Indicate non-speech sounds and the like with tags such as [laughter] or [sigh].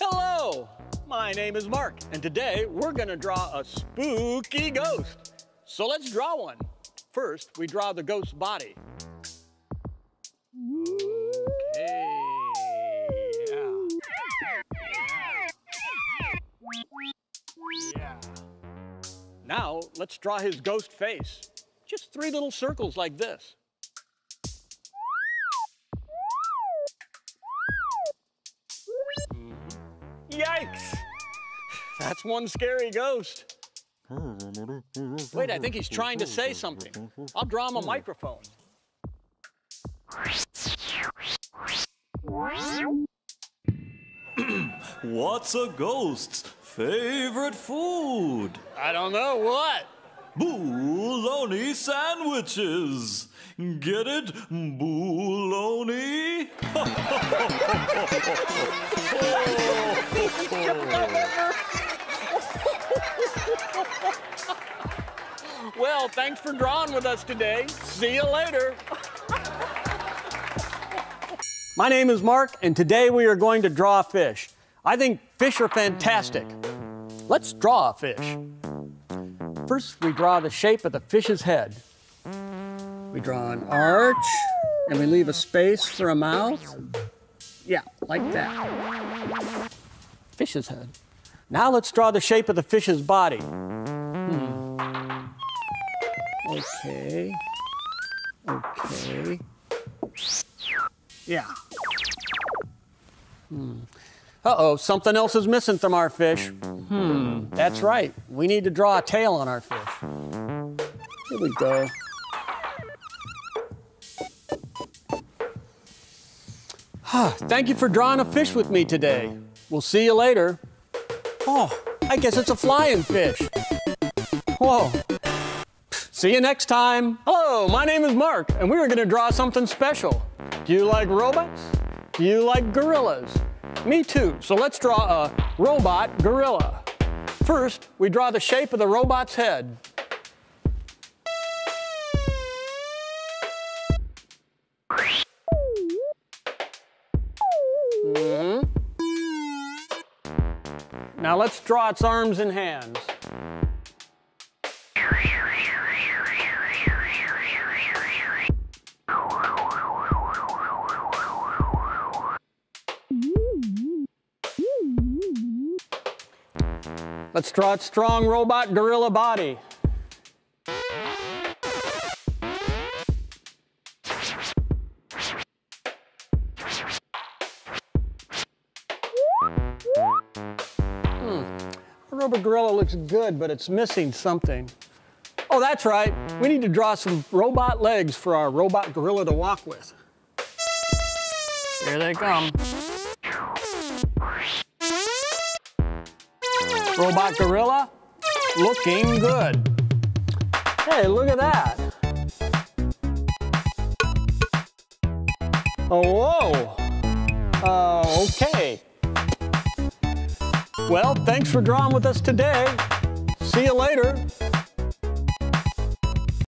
Hello, my name is Mark, and today we're gonna draw a spooky ghost. So let's draw one. First, we draw the ghost's body. Okay, yeah. Yeah. Yeah. Now, let's draw his ghost face. Just three little circles like this. Yikes! That's one scary ghost. Wait, I think he's trying to say something. I'll draw him a microphone. [clears throat] What's a ghost's favorite food? I don't know what. Bologna sandwiches. Get it? Bologna? [laughs] [laughs] [laughs] Well, thanks for drawing with us today. See you later. My name is Mark, and today we are going to draw a fish. I think fish are fantastic. Let's draw a fish. First, we draw the shape of the fish's head. We draw an arch, and we leave a space for a mouth. Yeah, like that. Fish's head. Now let's draw the shape of the fish's body. Hmm. Okay. Okay. Yeah. Hmm. Uh-oh, something else is missing from our fish. Hmm, that's right. We need to draw a tail on our fish. Here we go. [sighs] Thank you for drawing a fish with me today. We'll see you later. Oh, I guess it's a flying fish. Whoa. See you next time. Hello, my name is Mark, and we are going to draw something special. Do you like robots? Do you like gorillas? Me too, so let's draw a robot gorilla. First, we draw the shape of the robot's head. Now let's draw its arms and hands. Let's draw its strong robot gorilla body. Robot gorilla looks good, but it's missing something. Oh, that's right. We need to draw some robot legs for our robot gorilla to walk with. Here they come. Robot gorilla, looking good. Hey, look at that. Oh, whoa. Well, thanks for drawing with us today. See you later.